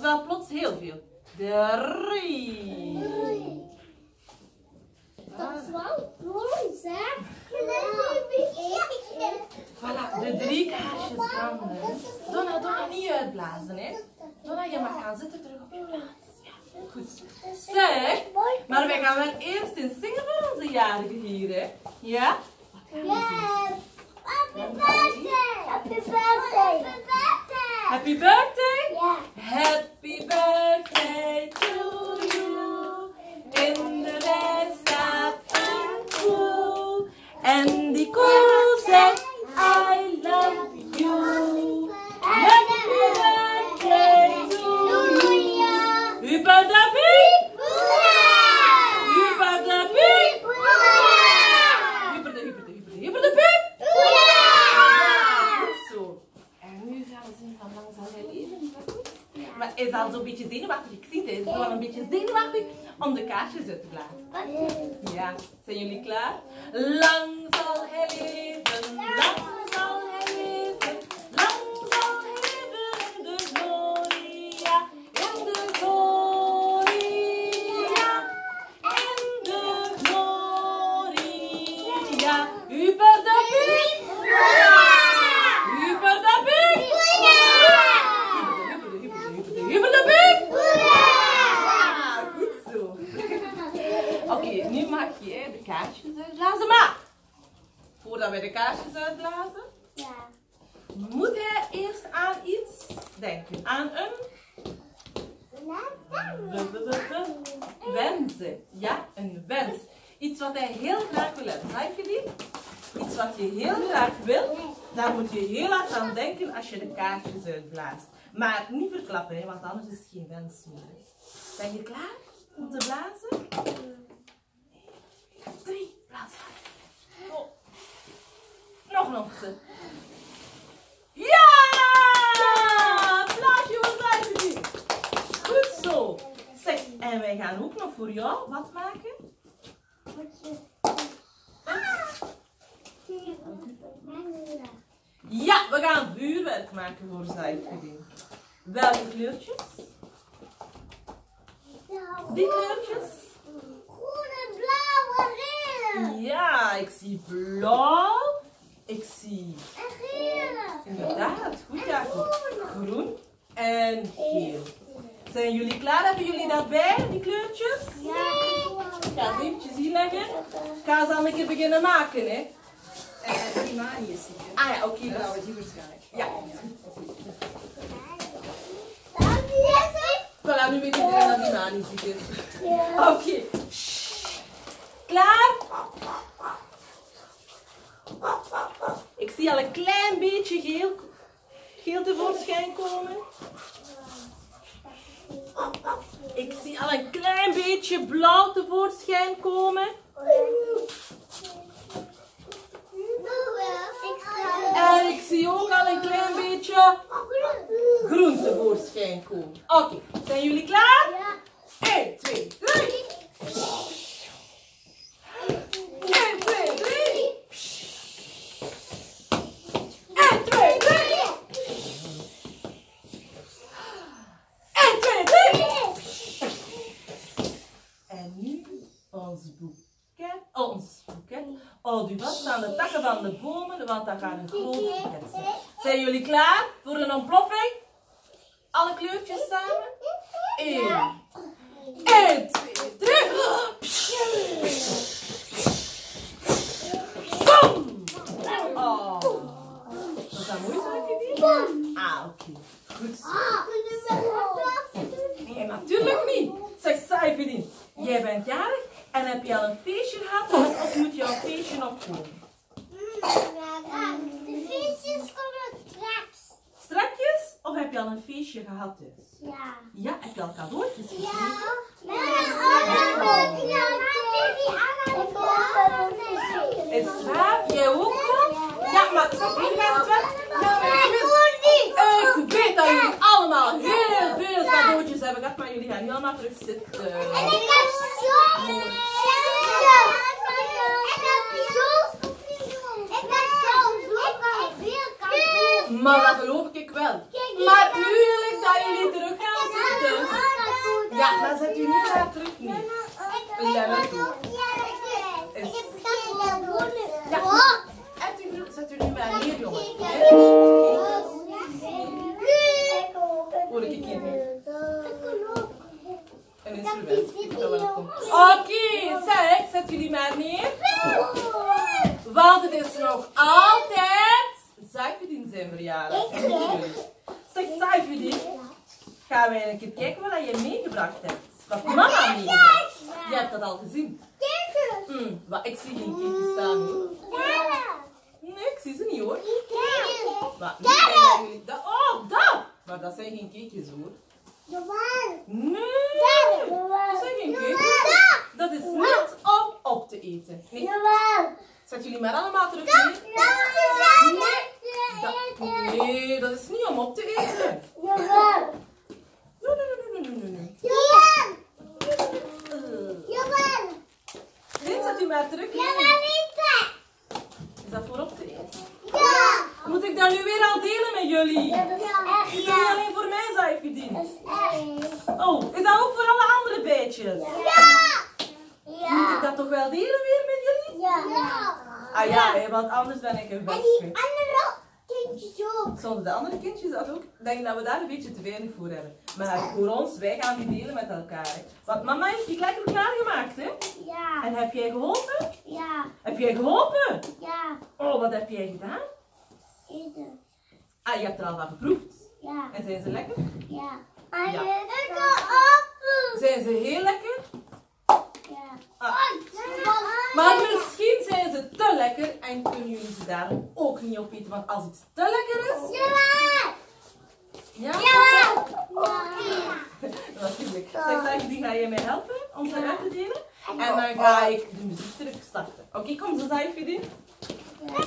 Dat is wel plots heel veel. Drie. Voilà, de drie kaarsjes branden. Donna, Donna, niet uitblazen, hè. Donna, je mag gaan zitten terug op je plaats. Ja, goed. Zeg, maar wij gaan wel eerst eens zingen voor onze jarige hier, hè. Ja? Happy birthday! Happy birthday to you. In de rij staat een koe. En die koe zegt, I love you. Happy birthday to you. Hyper de piep! Hyper de piep! Hyper de, hyper de, hyper de, hyper de piep! Ja, goed zo. En nu gaan we zien van lang zal hij leven. Maar hij is al zo'n beetje zenuwachtig. Ik zie het, is wel een beetje zenuwachtig om de kaarsjes uit te blazen. Ja, zijn jullie klaar? Lang zal hij leven, lang zal hij leven, lang zal hij leven in de gloria, in de gloria, in de gloria. Hyper de piep! Hyper de piep! Hyper de, hyper de, hyper de, hyper de piep! Ja, goed zo. Oké, nu mag je de kaarsjes uitblazen. Maar, voordat wij de kaarsjes uitblazen, moet hij eerst aan iets denken. Aan een wensen. Ja, een wens. Iets wat hij heel graag wil hebben. Je die? Iets wat je heel graag wil, daar moet je heel hard aan denken als je de kaarsjes uitblaast. Maar niet verklappen, hè, want anders is het geen wens meer. Ben je klaar om te blazen? Drie, blaas. Oh. Ongeveer. Ja! Applausje voor Vijfde. Goed zo. Zeg, en wij gaan ook nog voor jou wat maken. Ja, we gaan vuurwerk maken voor Zijfjedin. Welke kleurtjes? Die kleurtjes? Ja, ik zie blauw. Ik zie inderdaad, goed Jacob. Groen en geel. Zijn jullie klaar? Hebben jullie dat bij, die kleurtjes? Ik ga het eventjes hier leggen. Ik ga ze al een keer beginnen maken, hè. En die Mani is hier. Ah ja, oké. Nou, dat- die waarschijnlijk. Ja. Voilà, nu weet iedereen dat die Mani zit. Oké. Klaar? Zie al een klein beetje geel, geel tevoorschijn komen. Ik zie al een klein beetje blauw tevoorschijn komen. En ik zie ook al een klein beetje groen tevoorschijn komen. Oké, zijn jullie klaar? 1, 2, 3. 1, 2, 3. 1, 2, 3. 1, 2, 3. En nu ons boeket. Oh, ons boeket. Oh, u was aan de van de bomen, want dat gaat een groot boeket zijn. Zijn jullie klaar voor een ontploffing? Alle kleurtjes samen? 1, 1, 2, 3. Boom! Oh. Was dat zo, Kitty? Ah, oké. Goed zo. Nee, natuurlijk niet. Zeg, Saifedin, jij bent jarig En heb je al een feestje gehad of moet je al een feestje nog komen? De visjes komen straks. Strakjes of heb je al een feestje gehad dus? Ja. Ja, heb je al cadeautjes gekregen? Ja. Is het waar? Jij ook? Ja, maar Sabrina gaat het wel. Ik weet, ik weet dat jullie allemaal heel veel cadeautjes hebben gehad, maar jullie gaan nu allemaal terug zitten. En ik heb zo Maar dat geloof ik wel. Maar nu wil ik dat jullie terug gaan zitten. Ja, maar zet u niet daar terug niet. Ja. Zet u, zet u nu maar neer, jongen. Hoor ik hier niet. Een instrument. Ik ben. Oké, zeg, zet jullie maar neer. Want het is nog altijd Saifedin zijn verjaardag. Zeg Saifedin, gaan wij een keer kijken wat je meegebracht hebt. Wat mama meegebracht. Je hebt dat al gezien. Hmm, wat, ik zie geen kindjes staan. hoor. Nee, ik zie ze niet hoor. Maar dat jullie... Dat, oh, dat! Maar dat zijn geen cakejes hoor. Nee, dat zijn geen cakejes. Dat is niet om op te eten. Nee, zet jullie maar allemaal terug neer. Dat, nee, dat is niet om op te eten. Nee, nee, nee, nee, nee, nee, nee. Eh, Dit zet u maar terug neer. Is dat voor op te eten? Moet ik dat nu weer al delen met jullie? Is dat niet alleen voor mij, Saifedin? Oh, is dat ook voor alle andere beetjes? Moet ik dat toch wel delen weer met jullie? Ah ja, want anders ben ik een En best die andere kindjes ook. Zonder de andere kindjes dat ook. Ik denk dat we daar een beetje te weinig voor hebben. Maar voor ons, wij gaan die delen met elkaar. Hè. Want mama heeft die lekker klaargemaakt, hè? Ja, En heb jij geholpen? ja, Heb jij geholpen? ja. Oh, wat heb jij gedaan? Eten. Ah, je hebt er al van geproefd. Ja, En zijn ze lekker? ja. Ja. Ik. Zijn ze heel lekker? Ja. Ah. Maar misschien zijn ze te lekker en kunnen jullie ze daarom ook niet opeten. Want als iets te lekker is, Jawel. ja, Jawel. natuurlijk. Zeg, Saifie, die ga je mij helpen om ze uit te delen. En dan ga ik de muziek terug starten. Oké, kom zo, Saifie. Ja.